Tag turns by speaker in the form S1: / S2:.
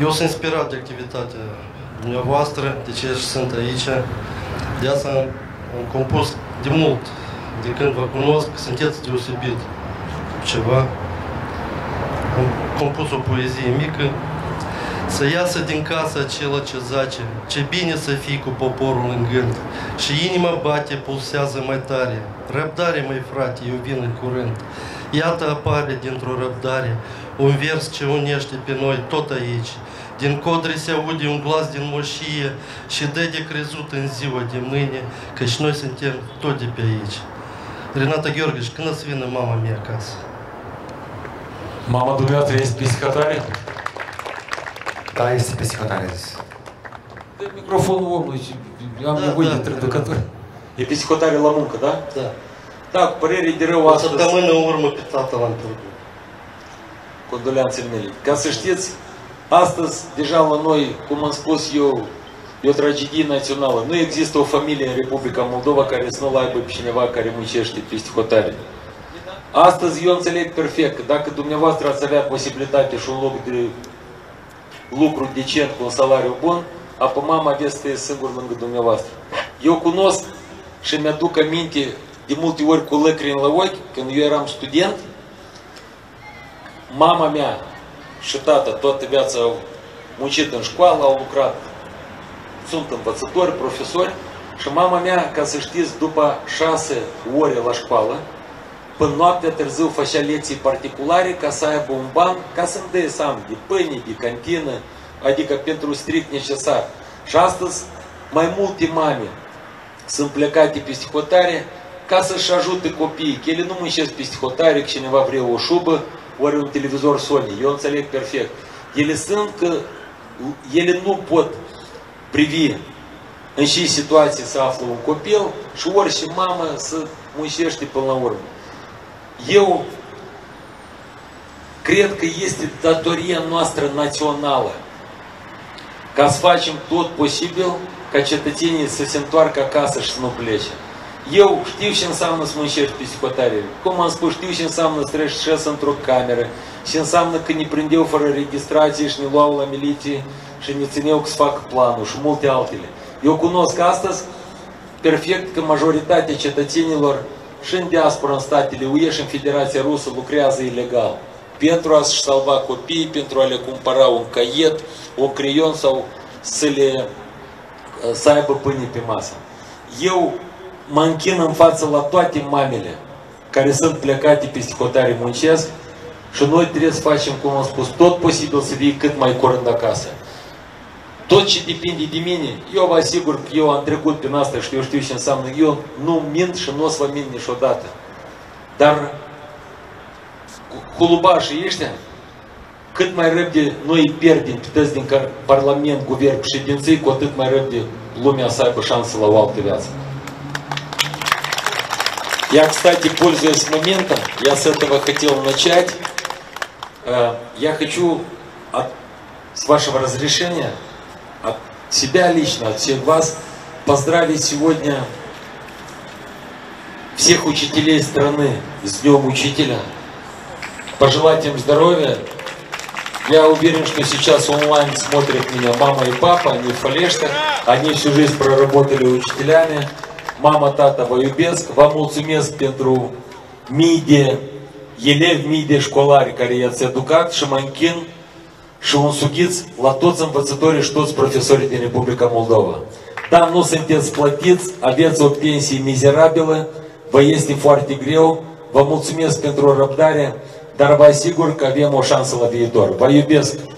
S1: eu sunt inspirat de activitatea dumneavoastră, de ce sunt aici. De asta am compus de mult, de când vă cunosc, sunteți deosebit ceva. Am compus o poezie mică, să iasă din casa acela ce zace, ce bine să fii cu poporul în gând. Și inima bate, pulsează mai tare. Răbdare, mai frate, eu vin în curând. Iată apare dintr-o răbdare un vers ce unește pe noi tot aici. Din codri se aude un glas din moșie și dă de crezut în ziua de mâine, căci noi suntem tot de pe aici. Renata Георгиевич, când ați vină mama mea acasă? Mama dumneavoastră este psihotare? Да, есть психоанализ. Да,
S2: микрофон вогнуть, я да, выйдет, да, который... И психотарі ламука, да? Да. Так, перерідірива. Це до мене урма питати вам трудно. Конdoleanțe mele. Ca să știți, astăzi deja la noi, cum am spus eu, e o tragedie națională. Nu există o familie în Republica Moldova care să nu aibă pe cineva care muncește peste hotare. Astăzi eu înțeleg perfect că dacă dumneavoastră ați avea posibilitate și un loc de lucru decent, cu un salariu bun, apă mama aveți să singur lângă dumneavoastră. Eu cunosc și mi-aduc aminte de multe ori cu lăcrini la ochi, când eu eram student, mama mea și tata toată viața au muncit în școală, au lucrat, sunt învățători, profesori, și mama mea, ca să știți, după șase ore la școală, până noaptea târziu făcea lecții particulare ca să aibă un ban, ca să-mi dea seama de pâine, de cantină, adică pentru strict necesar. Și astăzi mai multe mame sunt plecate peste hotare ca să-și ajute copiii, că ele nu muncesc peste hotare, că cineva vrea o șubă, ori un televizor Sony. Eu înțeleg perfect. Ele sunt că ele nu pot privi în ce situație se află un copil și orice mamă să muncește până la urmă. Eu cred că este datoria noastră națională ca să facem tot posibil ca cetățenii să se întoarcă acasă și să nu plece. Eu știu ce înseamnă să muncești peste hotare. Cum am spus, știu ce înseamnă să treci șes într-o cameră, ce înseamnă că ne prindeau fără registrație și ne luau la miliție și ne țineau că să fac planul și multe altele. Eu cunosc astăzi perfect că majoritatea cetățenilor și în diaspora, în statele UE și în Federația Rusă lucrează ilegal. Pentru a-și salva copiii, pentru a le cumpăra un caiet, un creion sau să le să aibă pâine pe masă. Eu mă închin în față la toate mamele care sunt plecate peste hotare muncesc și noi trebuie să facem, cum am spus, tot posibil să vii cât mai curând acasă. Toți ce depinde de mine, eu vă asigur că eu am trecut prin asta și eu știu ce înseamnă. Eu nu mint și nu o să vă mint niciodată. Dar hulubașii ăștia, cât mai repede noi îi pierdem pe tăți din Parlament, Guvern, președinții, cu atât mai repede lumea să aibă șansă la o altă viață. Я, кстати, пользуясь моментом, я с этого хотел начать. Я хочу от, с вашего разрешения от себя лично, от всех вас, поздравить сегодня всех учителей страны с Днем Учителя, пожелать им здоровья. Я уверен, что сейчас онлайн смотрят меня мама и папа, они в фалештах, они всю жизнь проработали учителями. Мама тата воюбеск, вам мулцумес пендру миде, Елев в миде школарь, кореец, эдукат, шаманкин – Шуансукиц, латоцам вацитори штоц професорите Република Молдова. Там nu sunteți plătiți, aveți o pensie mizerabilă, vă este foarte greu, vă mulțumesc pentru răbdare, dar vă asigur că avem o șansă la viitor. Vă iubesc!